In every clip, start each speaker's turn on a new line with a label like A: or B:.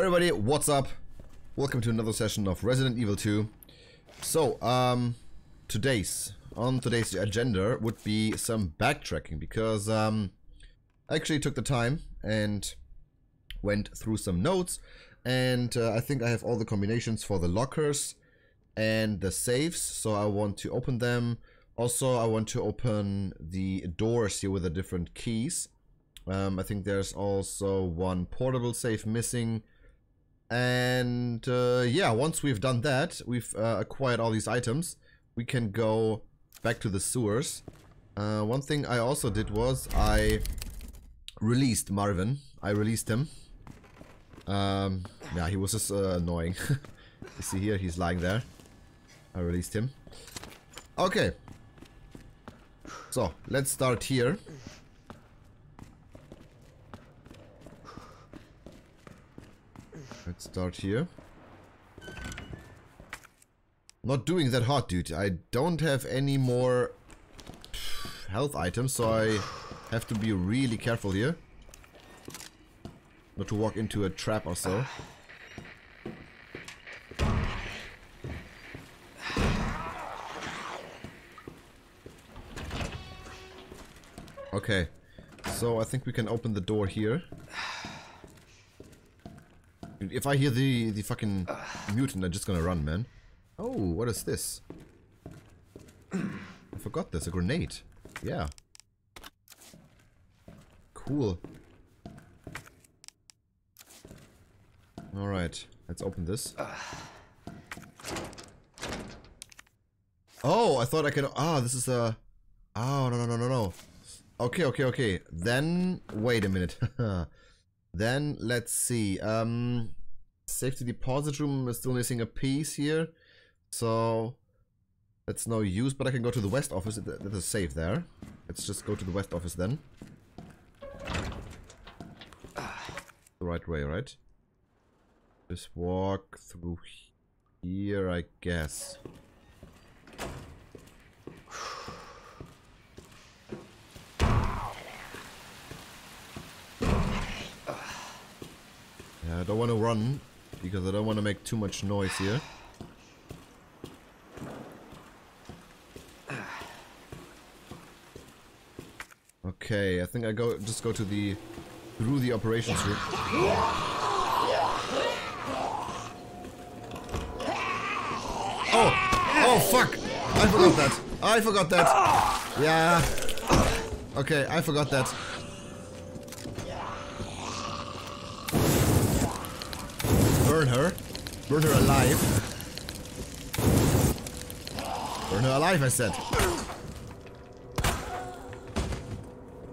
A: everybody, what's up? Welcome to another session of Resident Evil 2. So, um, today's, on today's agenda would be some backtracking because, um, I actually took the time and went through some notes and uh, I think I have all the combinations for the lockers and the safes, so I want to open them. Also, I want to open the doors here with the different keys. Um, I think there's also one portable safe missing. And uh, yeah, once we've done that, we've uh, acquired all these items, we can go back to the sewers. Uh, one thing I also did was I released Marvin. I released him. Um, yeah, he was just uh, annoying. you see here, he's lying there. I released him. Okay. So, let's start here. Let's start here. Not doing that hard, dude. I don't have any more health items, so I have to be really careful here. Not to walk into a trap or so. Okay. So I think we can open the door here. If I hear the, the fucking mutant, I'm just gonna run, man. Oh, what is this? I forgot this, a grenade. Yeah. Cool. Alright, let's open this. Oh, I thought I could... Ah, this is a... Oh, no, no, no, no, no. Okay, okay, okay. Then, wait a minute. then, let's see. Um, safety deposit room is still missing a piece here. So, that's no use, but I can go to the west office. There's a safe there. Let's just go to the west office then. The right way, right? Just walk through here, I guess. I don't want to run because I don't want to make too much noise here. Okay, I think I go just go to the through the operations room. Oh, oh fuck! I forgot that. I forgot that. Yeah. Okay, I forgot that. Burn her. Burn her alive. Burn her alive, I said.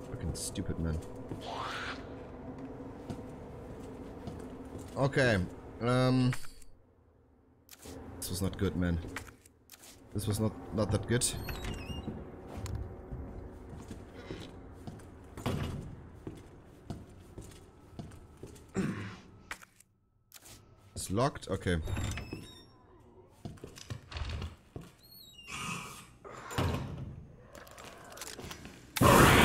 A: Fucking stupid man. Okay. Um. This was not good, man. This was not not that good. Locked? Okay.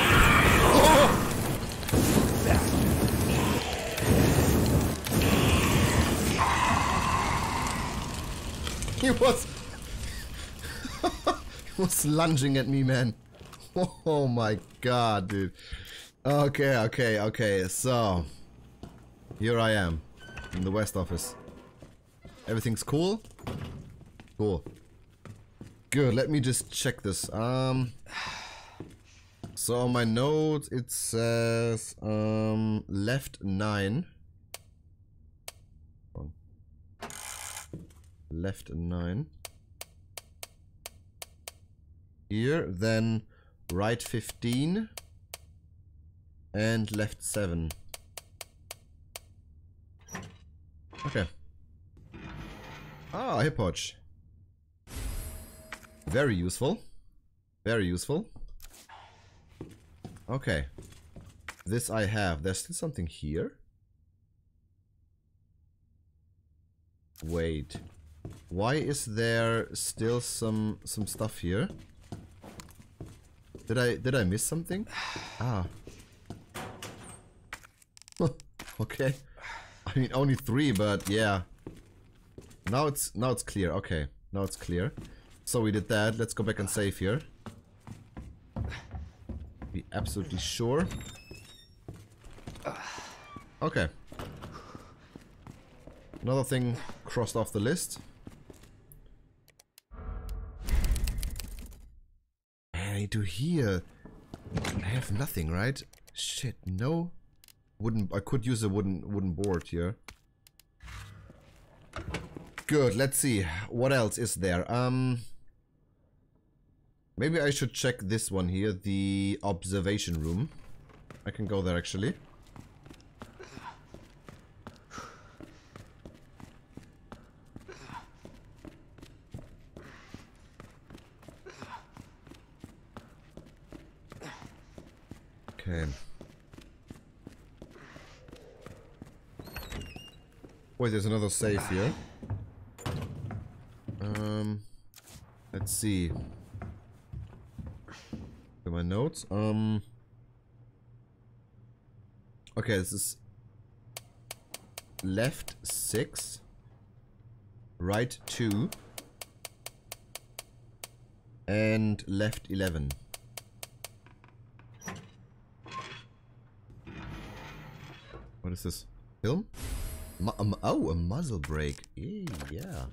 A: He was... he was lunging at me, man. Oh my god, dude. Okay, okay, okay, so... Here I am. In the west office. Everything's cool? Cool. Good, let me just check this. Um... So on my notes it says um, left 9. left 9. Here, then right 15 and left 7. Okay. Ah, hip pouch. Very useful. Very useful. Okay. This I have. There's still something here. Wait. Why is there still some some stuff here? Did I did I miss something? Ah. okay. I I mean, only three, but yeah. Now it's now it's clear. Okay, now it's clear. So we did that. Let's go back and save here. Be absolutely sure. Okay. Another thing crossed off the list. I need to hear. I have nothing, right? Shit, no. Wooden. I could use a wooden wooden board here. Good. Let's see. What else is there? Um. Maybe I should check this one here, the observation room. I can go there actually. Okay. Wait, there's another safe here. Um, let's see. At my notes. Um. Okay, this is left six, right two, and left eleven. What is this? Film? Mu um, oh, a muzzle. Eh, yeah.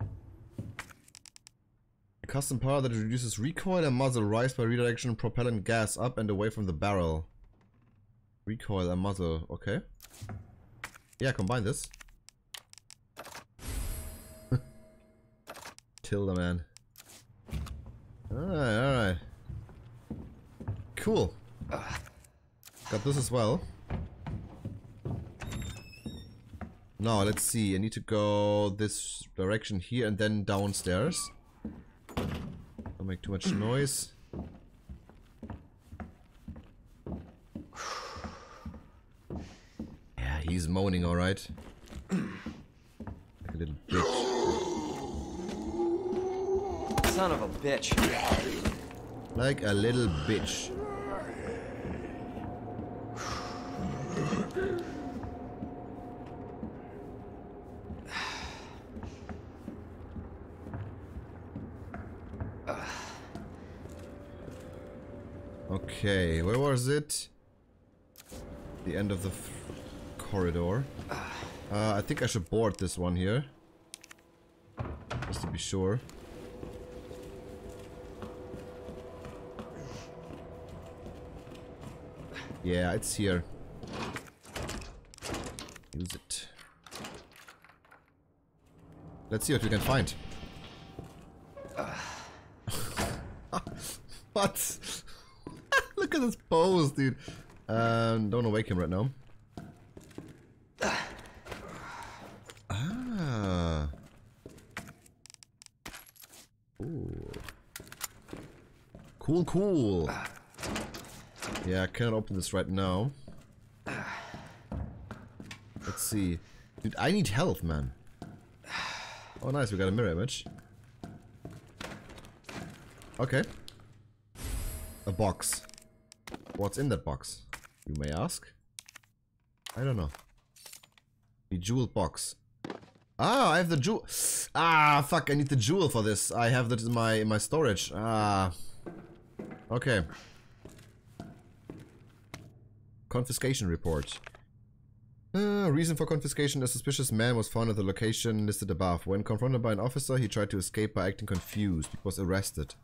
A: Custom power that reduces recoil and muzzle rise by redirection propellant gas up and away from the barrel. Recoil and muzzle. Okay. Yeah, combine this. Tilda, man. Alright, alright. Cool. Got this as well. Now, let's see. I need to go this direction here and then downstairs. Make too much noise. Yeah, he's moaning, alright. Like a little bitch.
B: Son of a bitch.
A: Like a little bitch. Okay, where was it? The end of the corridor. Uh, I think I should board this one here. Just to be sure. Yeah, it's here. Use it. Let's see what we can find. what? Look at this dude. Um, don't awake him right now. Ah. Ooh. Cool, cool. Yeah, I cannot open this right now. Let's see. Dude, I need health, man. Oh, nice. We got a mirror image. Okay. A box. What's in that box? You may ask. I don't know. The jewel box. Ah, I have the jewel. Ah, fuck! I need the jewel for this. I have that in my in my storage. Ah. Okay. Confiscation report. Uh, reason for confiscation: A suspicious man was found at the location listed above. When confronted by an officer, he tried to escape by acting confused. He was arrested.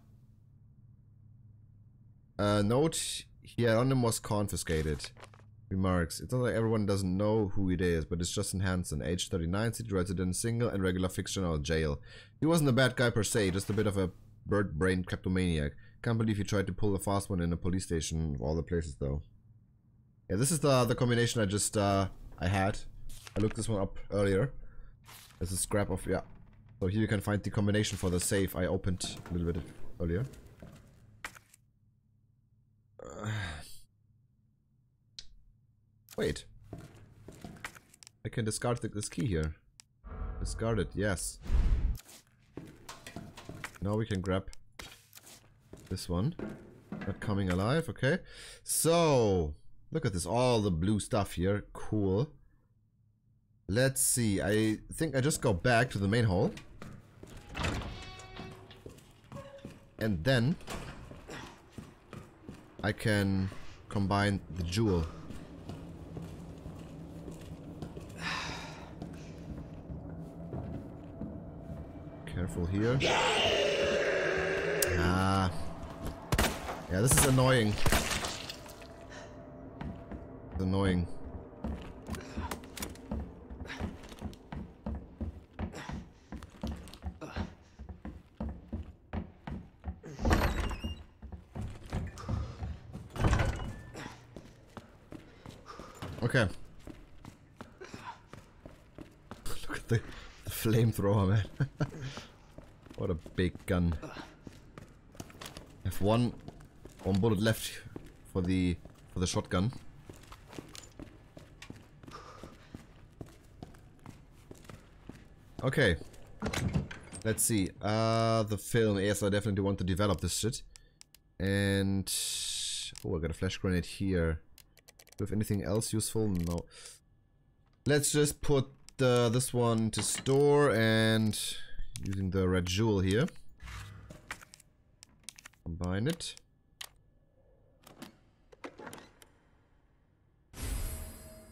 A: Uh, note: Hieronym was confiscated. Remarks. It's not like everyone doesn't know who it is, but it's Justin Hansen, age 39, city resident, single, and regular of jail. He wasn't a bad guy per se, just a bit of a bird-brained kleptomaniac. Can't believe he tried to pull a fast one in a police station of all the places, though. Yeah, this is the the combination I just uh, I had. I looked this one up earlier. There's a scrap of yeah. So here you can find the combination for the safe I opened a little bit earlier. Uh, wait. I can discard this key here. Discard it, yes. Now we can grab this one. Not coming alive, okay. So, look at this, all the blue stuff here. Cool. Let's see. I think I just go back to the main hall. And then I can combine the jewel. Careful here. Ah. Yeah, this is annoying. It's annoying. Okay. Look at the, the flamethrower, man. what a big gun. I have one one bullet left for the for the shotgun. Okay. Let's see. Uh the film. Yes, I definitely want to develop this shit. And oh, I got a flash grenade here. Do have anything else useful? No. Let's just put uh, this one to store and using the red jewel here. Combine it.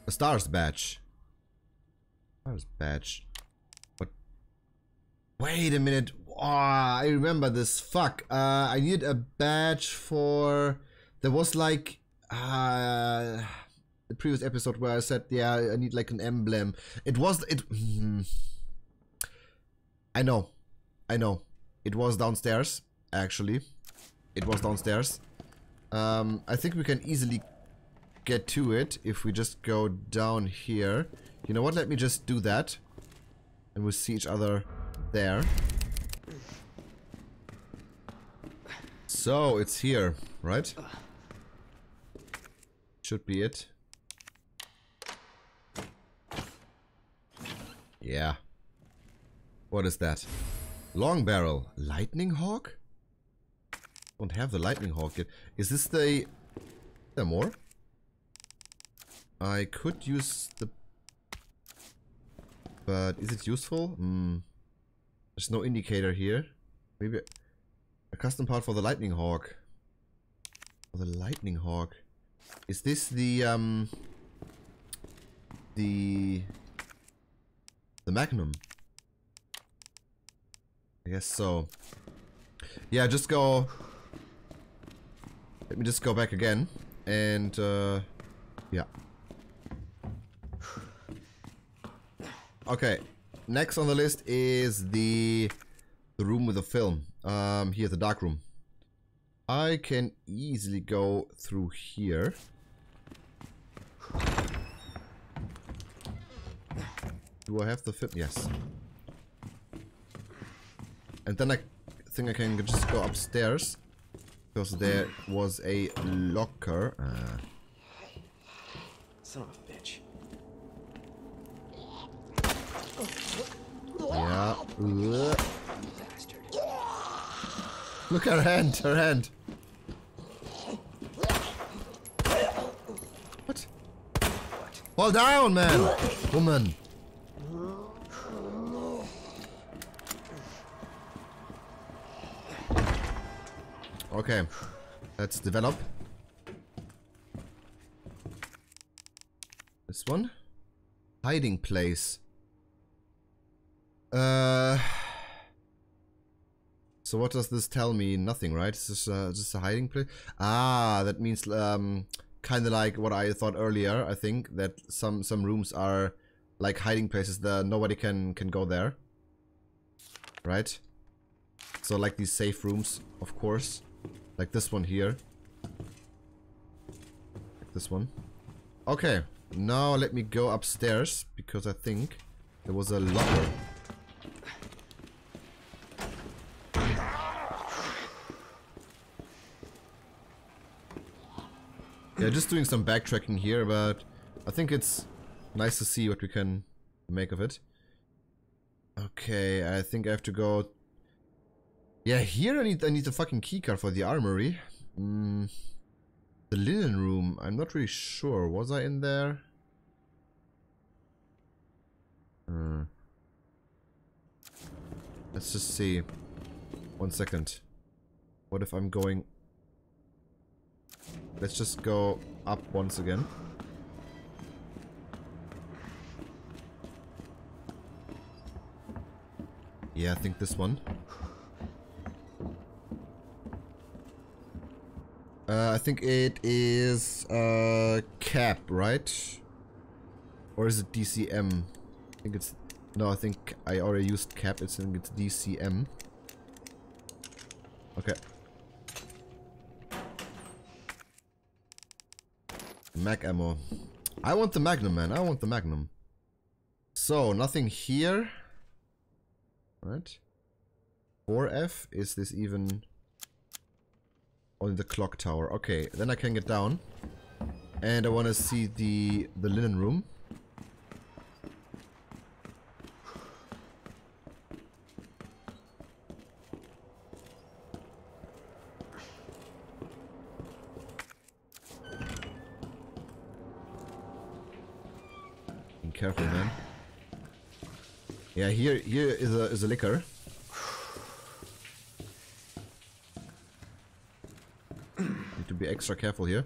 A: A stars batch. Stars batch. Wait a minute. Oh, I remember this. Fuck. Uh, I need a badge for. There was like uh, the previous episode where I said, yeah, I need like an emblem. It was it. Hmm. I know, I know. It was downstairs. Actually, it was downstairs. Um, I think we can easily get to it if we just go down here. You know what? Let me just do that, and we'll see each other there. So it's here, right? Should be it. Yeah. What is that? Long barrel. Lightning hawk? Don't have the lightning hawk yet. Is this the... Is there more? I could use the... But is it useful? Hmm. There's no indicator here. Maybe a custom part for the lightning hawk. For the lightning hawk. Is this the um the the Magnum? I guess so. Yeah, just go. Let me just go back again, and uh, yeah. Okay, next on the list is the the room with the film. Um, here, the dark room. I can easily go through here. Do I have the fit? Yes. And then I think I can just go upstairs. Because there was a locker. Uh,
B: Son of a bitch.
A: yeah. Look at her hand, her hand. What? Fall down, man! Woman. Okay. Let's develop. This one. Hiding place. Uh... So what does this tell me? Nothing, right? This uh, just a hiding place? Ah, that means um, kind of like what I thought earlier. I think that some some rooms are like hiding places that nobody can can go there, right? So like these safe rooms, of course, like this one here, like this one. Okay, now let me go upstairs because I think there was a locker. Yeah, just doing some backtracking here, but I think it's nice to see what we can make of it. Okay, I think I have to go... Yeah, here I need I need a fucking keycard for the armory. Mm, the linen room, I'm not really sure. Was I in there? Hmm. Let's just see. One second. What if I'm going... Let's just go up once again. Yeah, I think this one. Uh, I think it is uh, cap, right? Or is it DCM? I think it's... No, I think I already used cap. It's, I think it's DCM. Okay. Mag ammo. I want the Magnum, man. I want the Magnum. So, nothing here. Right. 4F. Is this even... On the clock tower. Okay, then I can get down. And I want to see the, the linen room. Be careful, man. Yeah, here here is a is a licker. Need to be extra careful here.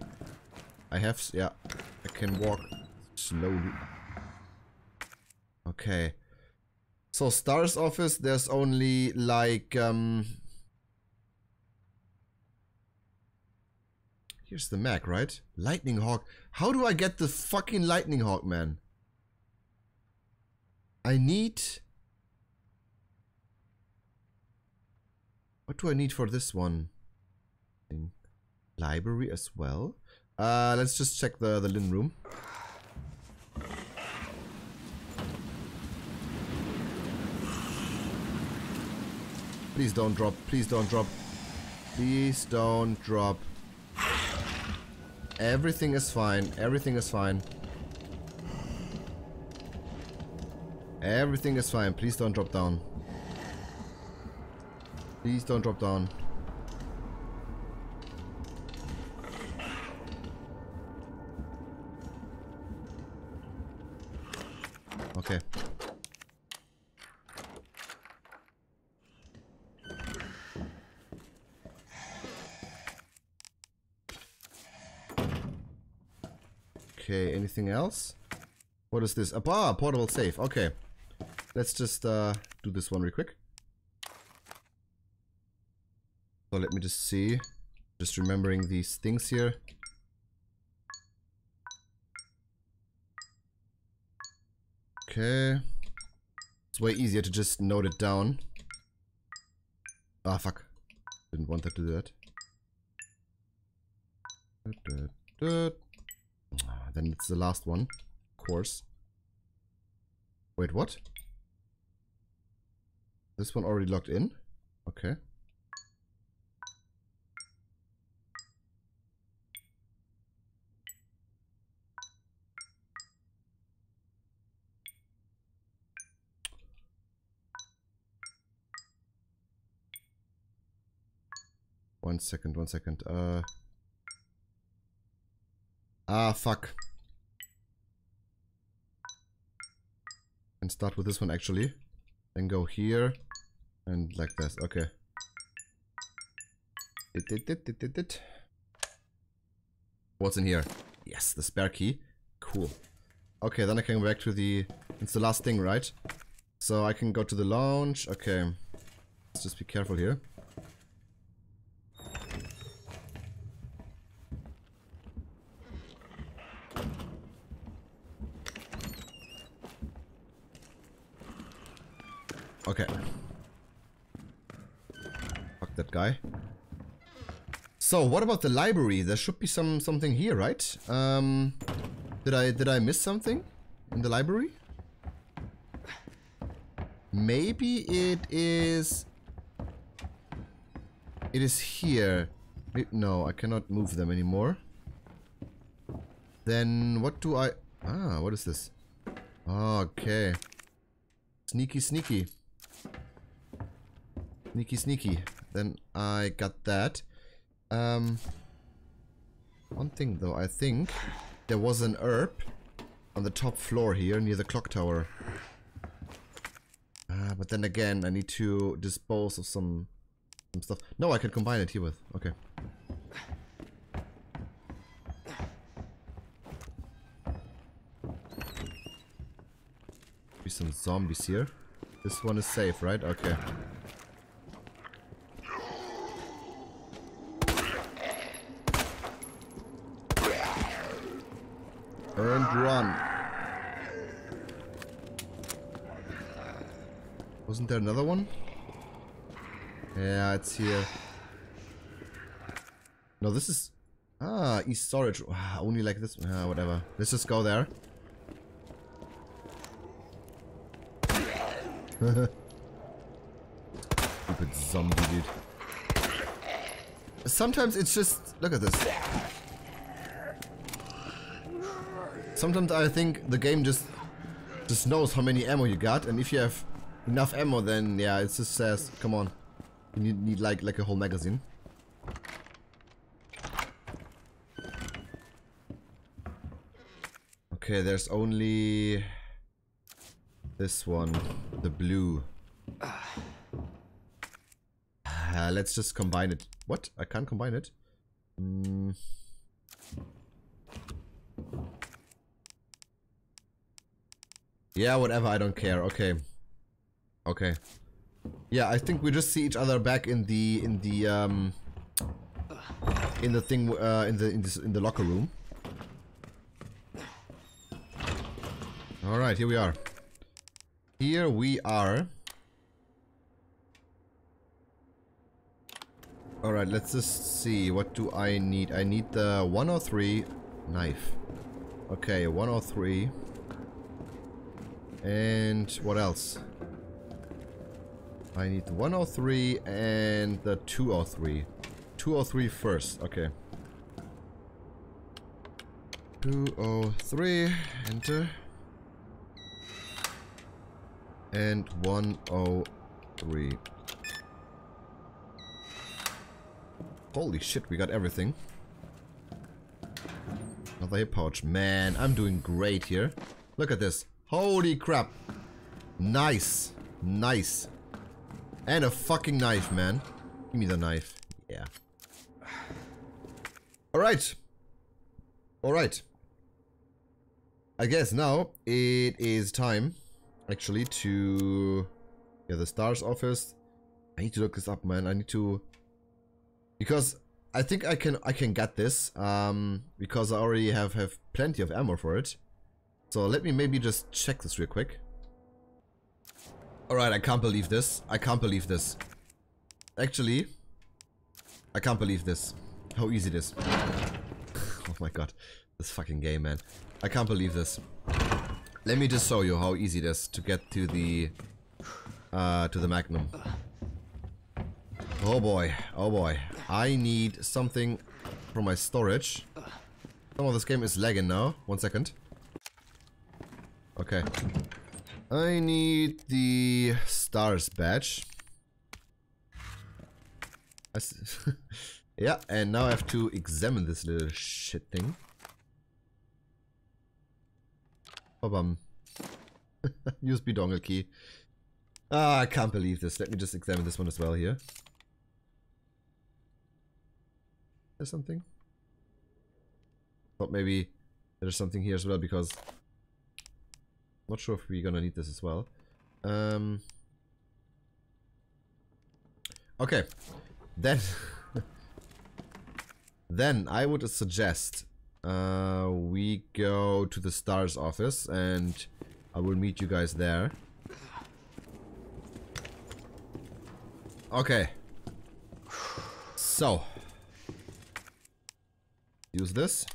A: I have yeah, I can walk slowly. Okay. So STARS office, there's only like um. Here's the Mac, right? Lightning Hawk. How do I get the fucking Lightning Hawk, man? I need... What do I need for this one? Thing. Library as well. Uh, let's just check the, the Lin room. Please don't drop. Please don't drop. Please don't drop. Everything is fine. Everything is fine. Everything is fine. Please don't drop down. Please don't drop down. Okay. Okay, anything else? What is this? A bar, portable safe. Okay. Let's just uh, do this one real quick. So let me just see. Just remembering these things here. Okay. It's way easier to just note it down. Ah, fuck. Didn't want that to do that. Ah, Then it's the last one, of course. Wait, what? This one already logged in? Okay. One second, one second. Uh. Ah, fuck. And start with this one actually. Then go here. And like this. Okay. What's in here? Yes, the spare key. Cool. Okay, then I can go back to the... It's the last thing, right? So I can go to the lounge. Okay. Let's just be careful here. Okay. Fuck that guy. So, what about the library? There should be some something here, right? Um, did I did I miss something in the library? Maybe it is. It is here. No, I cannot move them anymore. Then what do I? Ah, what is this? Okay. Sneaky, sneaky. Sneaky, sneaky. Then I got that. Um, one thing though, I think there was an herb on the top floor here near the clock tower. Uh, but then again, I need to dispose of some, some stuff. No, I can combine it here with. Okay. Be some zombies here. This one is safe, right? Okay. And run. Wasn't there another one? Yeah, it's here. No, this is... Ah, East Storage. Ah, only like this. Ah, whatever. Let's just go there. Stupid zombie, dude. Sometimes it's just... Look at this. Sometimes I think the game just just knows how many ammo you got, and if you have enough ammo, then yeah, it just says, come on, you need, need like like a whole magazine. Okay, there's only this one, the blue. Uh, let's just combine it. What? I can't combine it. Mm. Yeah, whatever, I don't care. Okay. Okay. Yeah, I think we just see each other back in the in the um in the thing uh in the in this in the locker room. All right, here we are. Here we are. All right, let's just see. What do I need? I need the 103 knife. Okay, 103. And what else? I need the 103 and the 203. 203 first, okay. 203, enter. And 103. Holy shit, we got everything. Another hip pouch. Man, I'm doing great here. Look at this. Holy crap. Nice. Nice. And a fucking knife, man. Give me the knife. Yeah. Alright. Alright. I guess now it is time, actually, to... Yeah, the STARS office. I need to look this up, man. I need to... Because I think I can I can get this, um, because I already have, have plenty of ammo for it. So let me maybe just check this real quick. Alright, I can't believe this. I can't believe this. Actually, I can't believe this. How easy it is. oh my god. This fucking game, man. I can't believe this. Let me just show you how easy it is to get to the... Uh, to the Magnum. Oh boy. Oh boy. I need something from my storage. Some of this game is lagging now. One second. Okay. I need the stars badge. yeah, and now I have to examine this little shit thing. Bam. USB dongle key. Ah, I can't believe this. Let me just examine this one as well here. There's something? Thought maybe there's something here as well because not sure if we're gonna need this as well. Um, okay, then then I would suggest uh, we go to the stars office and I will meet you guys there. Okay. So. Use this.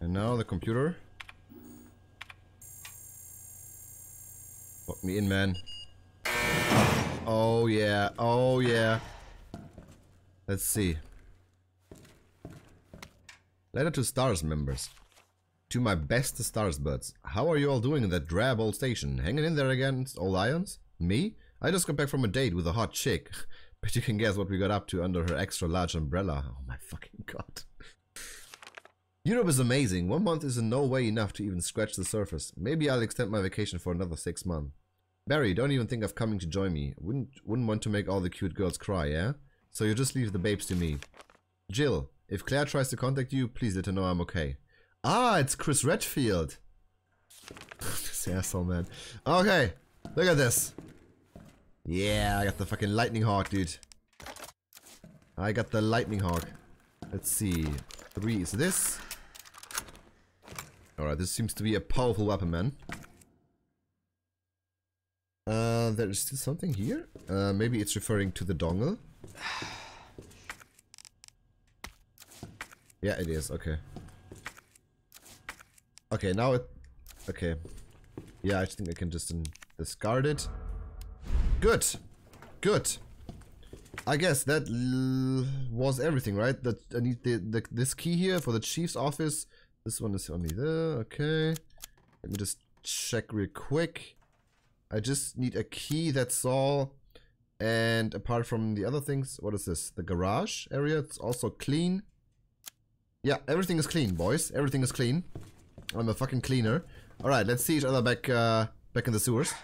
A: And now the computer. Fuck me in, man. Oh, yeah. Oh, yeah. Let's see. Letter to STARS members. To my best STARS buds. How are you all doing in that drab old station? Hanging in there against old Irons? Me? I just got back from a date with a hot chick. But you can guess what we got up to under her extra large umbrella. Oh my fucking god. Europe is amazing. One month is in no way enough to even scratch the surface. Maybe I'll extend my vacation for another six months. Barry, don't even think of coming to join me. Wouldn't wouldn't want to make all the cute girls cry, yeah? So you just leave the babes to me. Jill, if Claire tries to contact you, please let her know I'm okay. Ah, it's Chris Redfield. this asshole, man. Okay, look at this. Yeah, I got the fucking lightning hawk, dude. I got the lightning hawk. Let's see. Three is this. Alright, this seems to be a powerful weapon, man. Uh, there's still something here? Uh, maybe it's referring to the dongle? yeah, it is, okay. Okay, now it... Okay. Yeah, I think I can just discard it. Good! Good! I guess that was everything, right? That I need the, the, this key here for the chief's office. This one is only there, okay. Let me just check real quick. I just need a key, that's all. And apart from the other things, what is this? The garage area, it's also clean. Yeah, everything is clean, boys. Everything is clean. I'm a fucking cleaner. Alright, let's see each other back uh, back in the sewers.